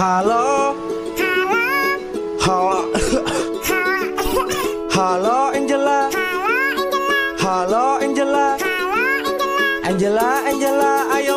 Halo? Halo? Halo Angela? Halo Angela? Angela Angela ayo